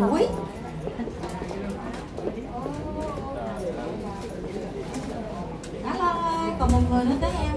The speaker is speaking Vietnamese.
mờ quý Hello, còn một người nữa tới em.